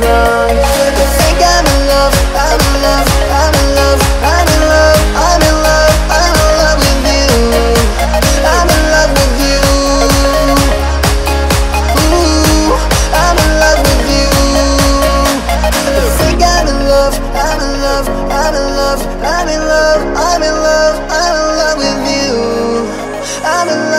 I think I'm in love, I'm in love, I'm in love I'm in love, I'm in love, I'm in love with you I'm in love with you Ooh, I'm in love with you I think I'm in love, I'm in love, I'm in love I'm in love, I'm in love, I'm in love with you I'm in love